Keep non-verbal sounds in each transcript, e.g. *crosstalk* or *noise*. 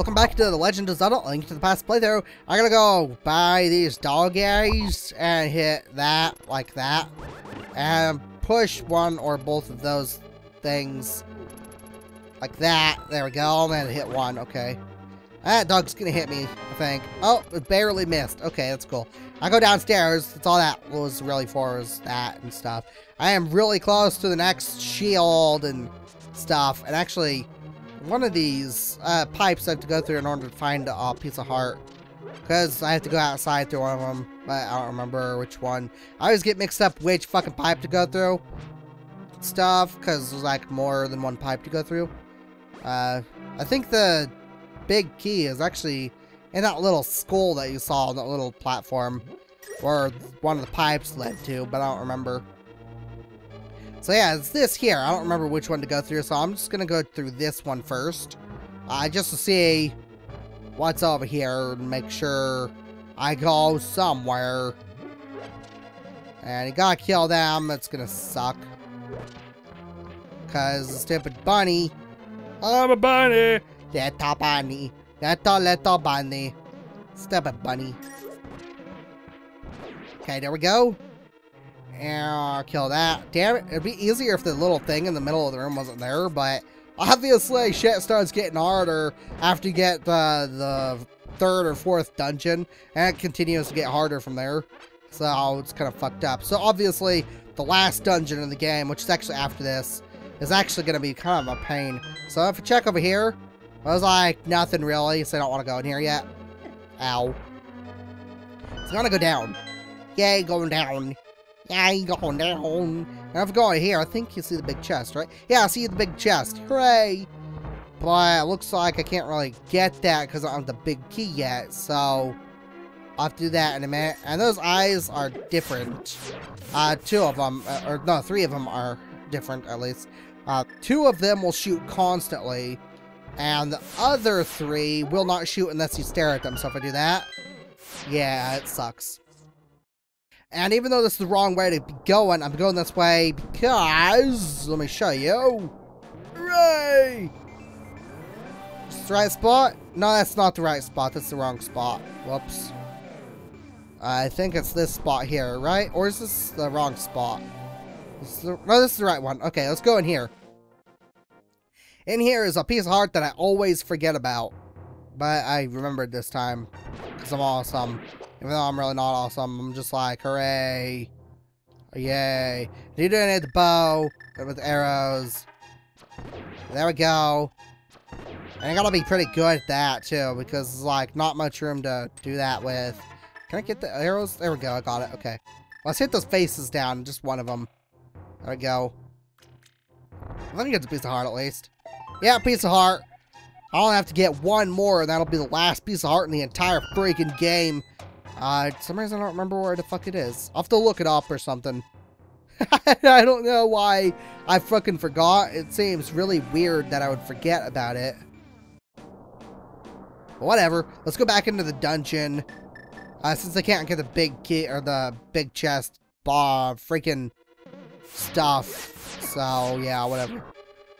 Welcome back to the Legend of Zelda Link to the Past playthrough. I'm gonna go buy these dog eggs and hit that like that. And push one or both of those things like that. There we go. Oh, I'm gonna hit one. Okay. That dog's gonna hit me, I think. Oh, it barely missed. Okay, that's cool. I go downstairs. That's all that was really for is that and stuff. I am really close to the next shield and stuff. And actually, one of these uh, pipes I have to go through in order to find a piece of heart. Because I have to go outside through one of them. But I don't remember which one. I always get mixed up which fucking pipe to go through. Stuff. Because there's like more than one pipe to go through. Uh, I think the big key is actually in that little skull that you saw on that little platform. Where one of the pipes led to. But I don't remember. So yeah, it's this here. I don't remember which one to go through, so I'm just gonna go through this one first. Uh, just to see what's over here and make sure I go somewhere. And you gotta kill them, that's gonna suck. Cause the stupid bunny. I'm a bunny! Little bunny. Little, little bunny. Stupid bunny. Okay, there we go. I'll kill that. Damn it, it'd be easier if the little thing in the middle of the room wasn't there, but obviously shit starts getting harder after you get the, the third or fourth dungeon, and it continues to get harder from there. So it's kind of fucked up. So obviously, the last dungeon in the game, which is actually after this, is actually going to be kind of a pain. So if you check over here, I was like, nothing really, so I don't want to go in here yet. Ow. It's going to go down. Yay, going down. Yeah, you going down. Now if I go in here, I think you see the big chest, right? Yeah, I see the big chest. Hooray! But it looks like I can't really get that because I don't have the big key yet, so... I'll have to do that in a minute. And those eyes are different. Uh, two of them, uh, or no, three of them are different, at least. Uh, two of them will shoot constantly, and the other three will not shoot unless you stare at them. So if I do that, yeah, it sucks. And even though this is the wrong way to be going, I'm going this way because... Let me show you. Hooray! Is the right spot? No, that's not the right spot. That's the wrong spot. Whoops. I think it's this spot here, right? Or is this the wrong spot? This the, no, this is the right one. Okay, let's go in here. In here is a piece of heart that I always forget about. But I remembered this time. Because I'm awesome. Even though I'm really not awesome, I'm just like, hooray. Yay. You doing it the bow with arrows. There we go. And I gotta be pretty good at that too, because there's like not much room to do that with. Can I get the arrows? There we go, I got it. Okay. Let's hit those faces down, just one of them. There we go. Let me get the piece of heart at least. Yeah, piece of heart. I'll have to get one more, and that'll be the last piece of heart in the entire freaking game. Uh, some reason I don't remember where the fuck it is. I'll have to look it up or something. *laughs* I don't know why I fucking forgot. It seems really weird that I would forget about it. But whatever. Let's go back into the dungeon. Uh, since I can't get the big key or the big chest, bar freaking stuff. So, yeah, whatever.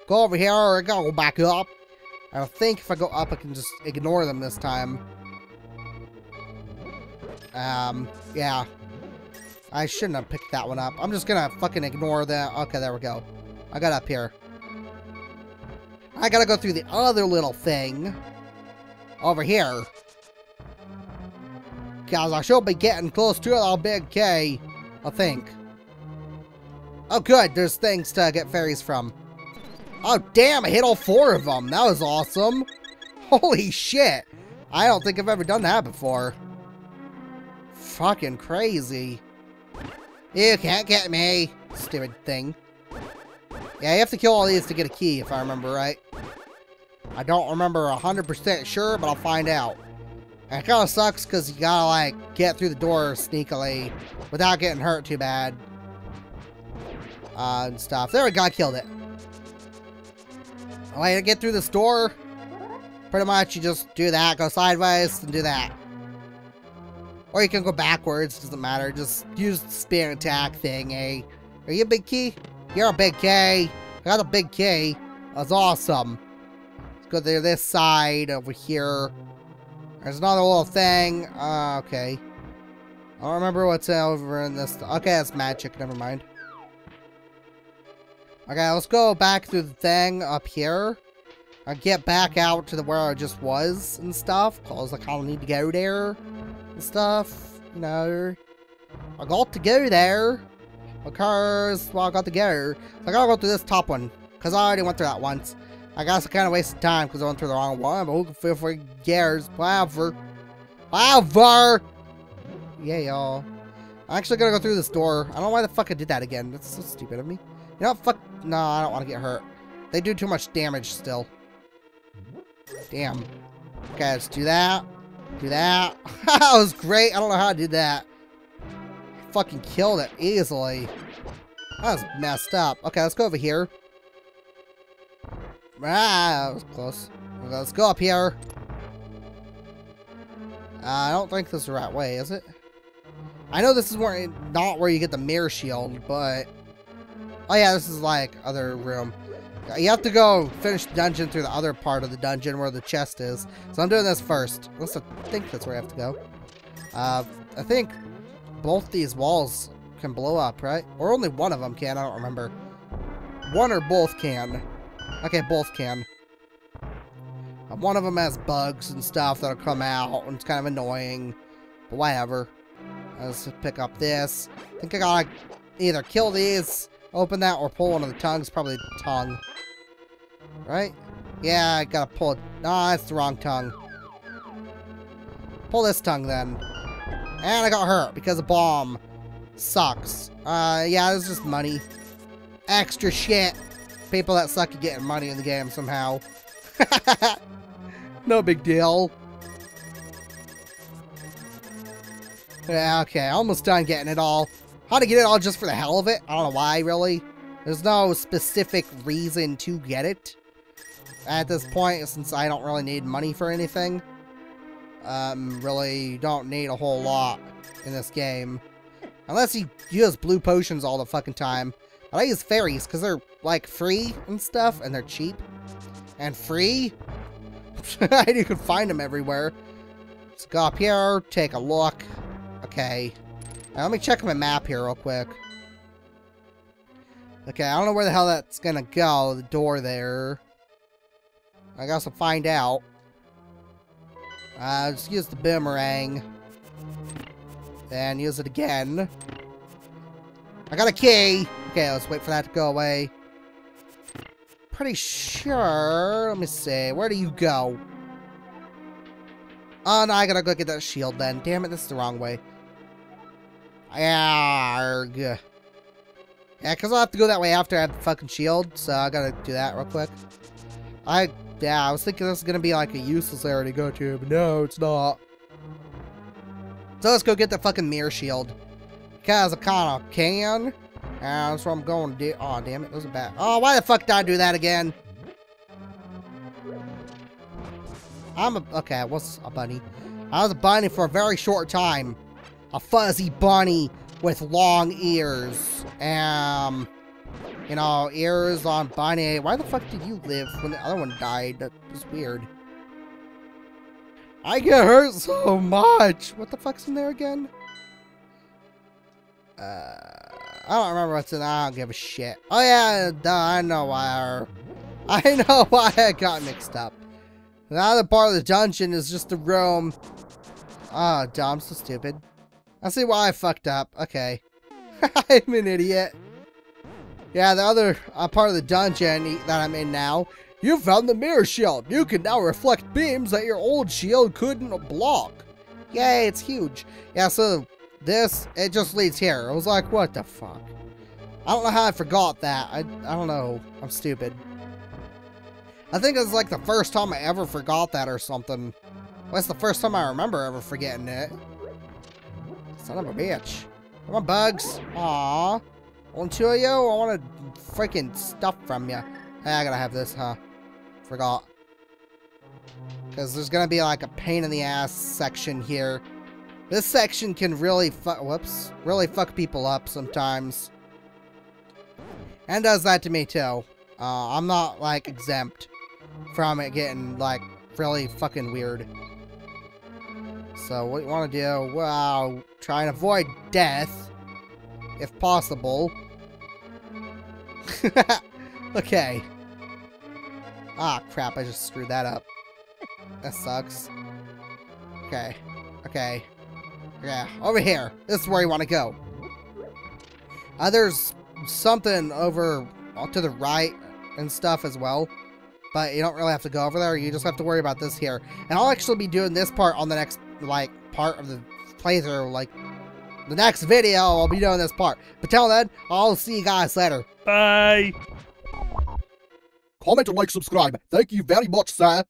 Go over here or go back up. I think if I go up, I can just ignore them this time. Um, yeah. I shouldn't have picked that one up. I'm just gonna fucking ignore that. Okay, there we go. I got up here. I gotta go through the other little thing. Over here. Because I should be getting close to a big K. I think. Oh, good. There's things to get fairies from. Oh, damn. I hit all four of them. That was awesome. *laughs* Holy shit. I don't think I've ever done that before fucking crazy. You can't get me, stupid thing. Yeah, you have to kill all these to get a key, if I remember right. I don't remember 100% sure, but I'll find out. And it kind of sucks because you gotta, like, get through the door sneakily without getting hurt too bad. Uh, and stuff. There we go, I killed it. Way to get through this door, pretty much you just do that, go sideways, and do that. Or you can go backwards, doesn't matter. Just use the spear attack thing, eh? Are you a big key? You're a big K. I got a big K. That's awesome. Let's go to this side over here. There's another little thing. Uh, okay. I don't remember what's over in this. Okay, that's magic. Never mind. Okay, let's go back through the thing up here. I get back out to the where I just was and stuff, because I kind of need to go there and stuff, you know. I got to go there, because, well, I got to go. I gotta go through this top one, because I already went through that once. I guess I kind of wasted time, because I went through the wrong one, but who can feel free cares, whatever. Whatever! Yeah, y'all. I'm actually gonna go through this door. I don't know why the fuck I did that again. That's so stupid of me. You know what? Fuck. No, I don't want to get hurt. They do too much damage still. Damn. Okay, let's do that. Do that. *laughs* that was great. I don't know how I did that. Fucking killed it easily. That was messed up. Okay, let's go over here. Ah, that was close. Let's go up here. Uh, I don't think this is the right way, is it? I know this is where not where you get the mirror shield, but... Oh yeah, this is like other room. You have to go finish the dungeon through the other part of the dungeon where the chest is. So I'm doing this first. I think that's where I have to go. Uh, I think both these walls can blow up, right? Or only one of them can, I don't remember. One or both can. Okay, both can. Uh, one of them has bugs and stuff that'll come out, and it's kind of annoying. But whatever. Let's pick up this. I think I gotta either kill these, open that, or pull one of the tongues. Probably tongue. Right? Yeah, I gotta pull it. No, that's the wrong tongue. Pull this tongue then. And I got hurt because a bomb. Sucks. Uh, yeah, is just money. Extra shit. People that suck at getting money in the game somehow. *laughs* no big deal. Yeah, okay, almost done getting it all. How to get it all just for the hell of it? I don't know why, really. There's no specific reason to get it at this point, since I don't really need money for anything. Um, really don't need a whole lot in this game. Unless you use blue potions all the fucking time. But I use fairies, because they're, like, free and stuff, and they're cheap. And free? *laughs* you can find them everywhere. Let's go up here, take a look. Okay. Now, let me check my map here real quick. Okay, I don't know where the hell that's gonna go, the door there. I guess I'll find out. Uh, just use the boomerang. And use it again. I got a key! Okay, let's wait for that to go away. Pretty sure... Let me see. Where do you go? Oh, no, I gotta go get that shield then. Damn it, this is the wrong way. Arg. Yeah, because I'll have to go that way after I have the fucking shield, so I gotta do that real quick. I, yeah, I was thinking this was gonna be like a useless area to go to, but no, it's not. So let's go get the fucking mirror shield. Because I kinda can. And that's what I'm going to do. Oh, damn it, those are bad. Oh, why the fuck did I do that again? I'm a, okay, was a bunny. I was a bunny for a very short time a fuzzy bunny with long ears. Um, you know, ears on bunny. Why the fuck did you live when the other one died? That was weird. I get hurt so much. What the fuck's in there again? Uh, I don't remember what's in. I don't give a shit. Oh yeah, duh, I know why. I, *laughs* I know why I got mixed up. The other part of the dungeon is just a room. Oh, dumb, so stupid. I see why I fucked up. Okay. *laughs* I'm an idiot. Yeah, the other uh, part of the dungeon that I'm in now, you found the mirror shield. You can now reflect beams that your old shield couldn't block. Yay, it's huge. Yeah, so this, it just leads here. I was like, what the fuck? I don't know how I forgot that. I, I don't know. I'm stupid. I think it was like the first time I ever forgot that or something. Well, it's the first time I remember ever forgetting it. Son of a bitch. Come on, bugs. Aw. Want two of you? I want to freaking stuff from you. Hey, I gotta have this, huh? Forgot. Because there's gonna be like a pain in the ass section here. This section can really fuck, whoops, really fuck people up sometimes. And does that to me too. Uh, I'm not like exempt. from it getting, like, really fucking weird. So what you want to do, well, try and avoid death, if possible. *laughs* okay. Ah, crap, I just screwed that up. That sucks. Okay. Okay. Yeah, over here. This is where you want to go. Uh, there's something over to the right and stuff as well. But you don't really have to go over there. You just have to worry about this here. And I'll actually be doing this part on the next, like, part of the playthrough. Like, the next video, I'll be doing this part. But till then, I'll see you guys later. Bye. Comment and like, subscribe. Thank you very much, sir.